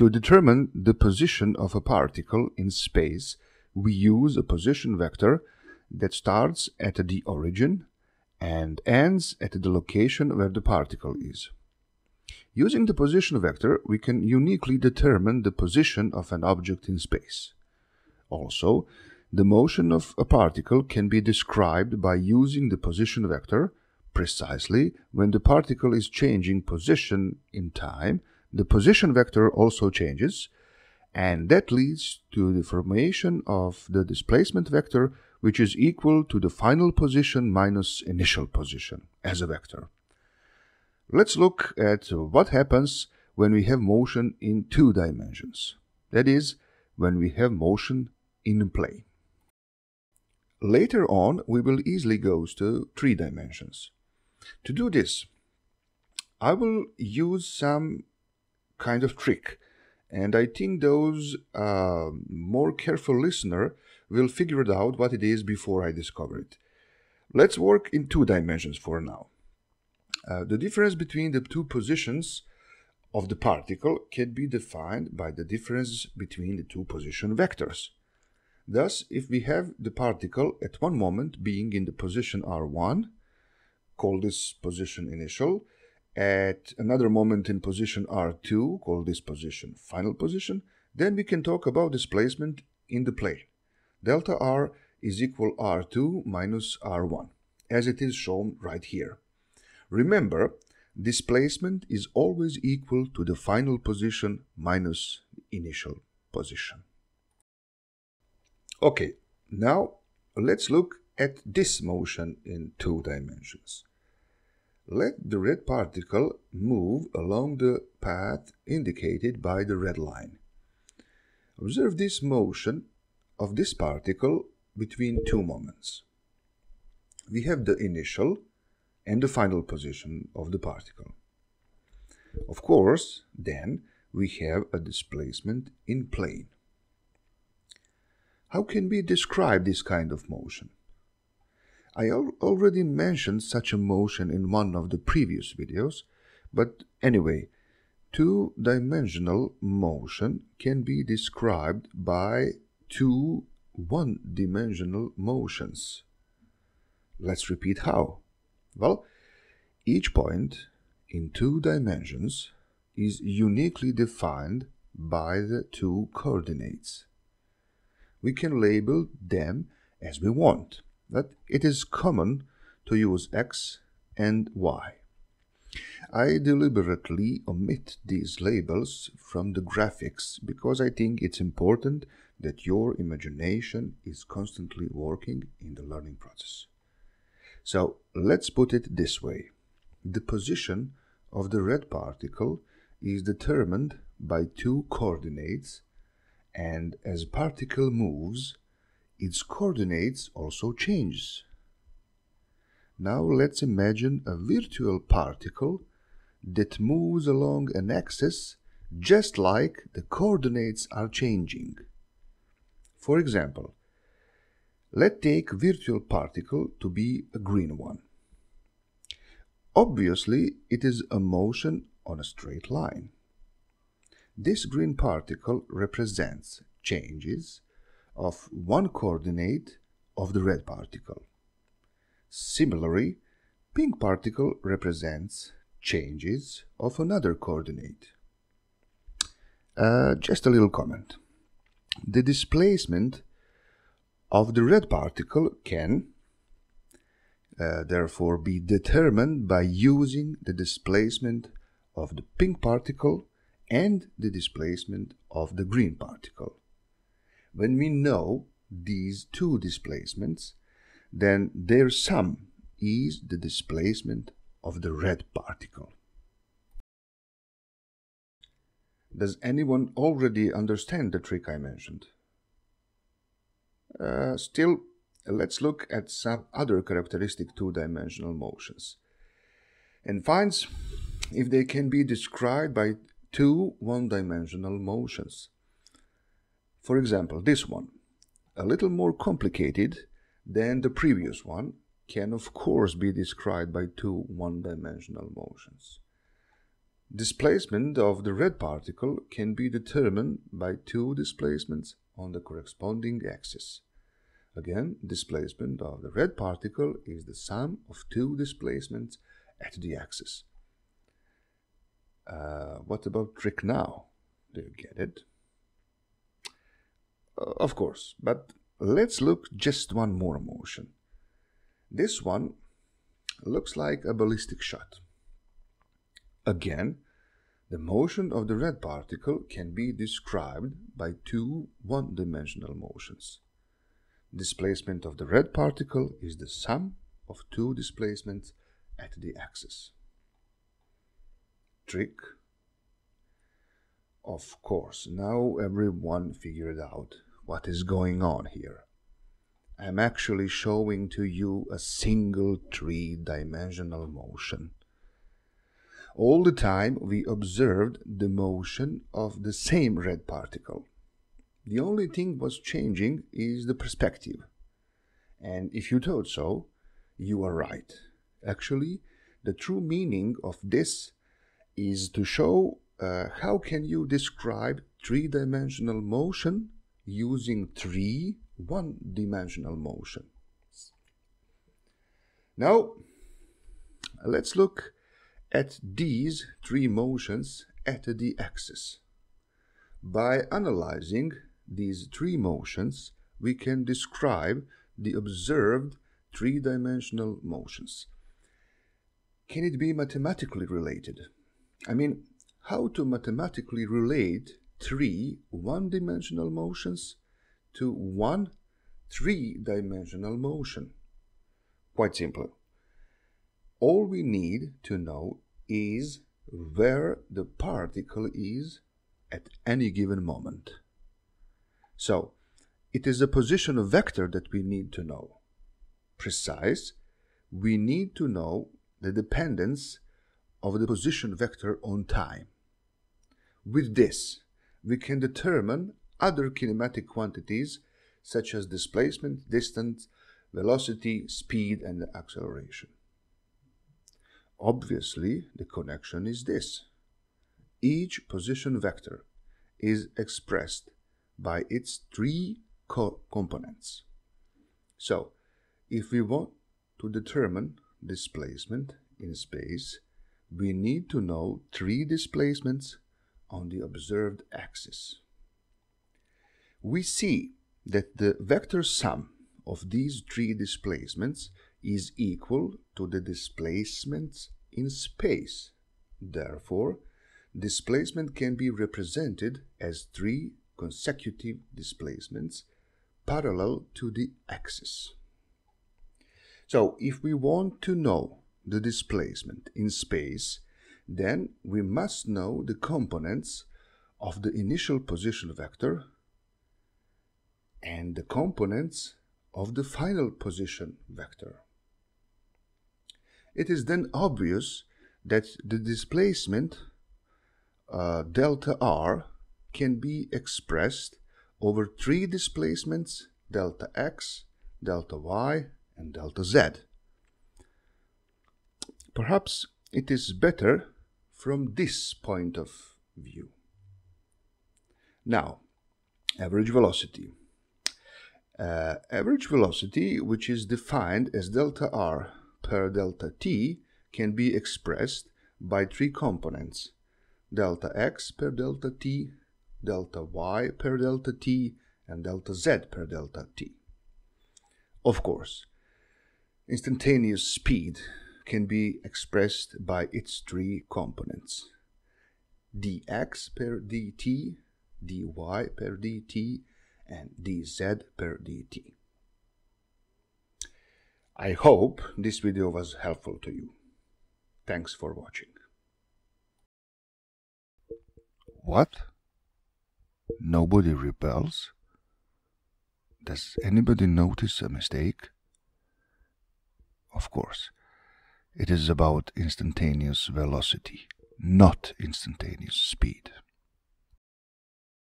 To determine the position of a particle in space, we use a position vector that starts at the origin and ends at the location where the particle is. Using the position vector, we can uniquely determine the position of an object in space. Also, the motion of a particle can be described by using the position vector precisely when the particle is changing position in time, the position vector also changes, and that leads to the formation of the displacement vector which is equal to the final position minus initial position as a vector. Let's look at what happens when we have motion in two dimensions. That is, when we have motion in plane. Later on, we will easily go to three dimensions. To do this, I will use some kind of trick, and I think those uh, more careful listener will figure it out what it is before I discover it. Let's work in two dimensions for now. Uh, the difference between the two positions of the particle can be defined by the difference between the two position vectors. Thus, if we have the particle at one moment being in the position r1, call this position initial, at another moment in position r2, call this position final position, then we can talk about displacement in the plane. Delta r is equal r2 minus r1, as it is shown right here. Remember, displacement is always equal to the final position minus initial position. Okay, now let's look at this motion in two dimensions. Let the red particle move along the path indicated by the red line. Observe this motion of this particle between two moments. We have the initial and the final position of the particle. Of course, then we have a displacement in plane. How can we describe this kind of motion? I al already mentioned such a motion in one of the previous videos, but anyway, two-dimensional motion can be described by two one-dimensional motions. Let's repeat how. Well, each point in two dimensions is uniquely defined by the two coordinates we can label them as we want, but it is common to use x and y. I deliberately omit these labels from the graphics because I think it's important that your imagination is constantly working in the learning process. So let's put it this way. The position of the red particle is determined by two coordinates and as particle moves, its coordinates also change. Now let's imagine a virtual particle that moves along an axis just like the coordinates are changing. For example, let's take virtual particle to be a green one. Obviously, it is a motion on a straight line. This green particle represents changes of one coordinate of the red particle. Similarly, pink particle represents changes of another coordinate. Uh, just a little comment. The displacement of the red particle can uh, therefore be determined by using the displacement of the pink particle and the displacement of the green particle. When we know these two displacements, then their sum is the displacement of the red particle. Does anyone already understand the trick I mentioned? Uh, still, let's look at some other characteristic two-dimensional motions and finds if they can be described by two one-dimensional motions. For example, this one, a little more complicated than the previous one, can of course be described by two one-dimensional motions. Displacement of the red particle can be determined by two displacements on the corresponding axis. Again, displacement of the red particle is the sum of two displacements at the axis. Uh, what about trick now? Do you get it? Of course, but let's look just one more motion. This one looks like a ballistic shot. Again, the motion of the red particle can be described by two one-dimensional motions. Displacement of the red particle is the sum of two displacements at the axis. Trick. Of course, now everyone figured out what is going on here. I'm actually showing to you a single three-dimensional motion. All the time we observed the motion of the same red particle. The only thing was changing is the perspective. And if you thought so, you are right. Actually, the true meaning of this is to show uh, how can you describe three-dimensional motion using three one-dimensional motions. Now, let's look at these three motions at the axis. By analyzing these three motions, we can describe the observed three-dimensional motions. Can it be mathematically related? I mean, how to mathematically relate three one-dimensional motions to one three-dimensional motion? Quite simple. All we need to know is where the particle is at any given moment. So, it is the position vector that we need to know. Precise, we need to know the dependence of the position vector on time. With this, we can determine other kinematic quantities such as displacement, distance, velocity, speed, and acceleration. Obviously, the connection is this. Each position vector is expressed by its three co components. So, if we want to determine displacement in space, we need to know three displacements on the observed axis. We see that the vector sum of these three displacements is equal to the displacements in space. Therefore, displacement can be represented as three consecutive displacements parallel to the axis. So, if we want to know the displacement in space, then we must know the components of the initial position vector and the components of the final position vector. It is then obvious that the displacement uh, delta r can be expressed over three displacements delta x, delta y, and delta z. Perhaps it is better from this point of view. Now, average velocity. Uh, average velocity, which is defined as delta r per delta t, can be expressed by three components delta x per delta t, delta y per delta t, and delta z per delta t. Of course, instantaneous speed can be expressed by its three components dx per dt, dy per dt, and dz per dt. I hope this video was helpful to you. Thanks for watching. What? Nobody rebels? Does anybody notice a mistake? Of course, it is about instantaneous velocity, not instantaneous speed.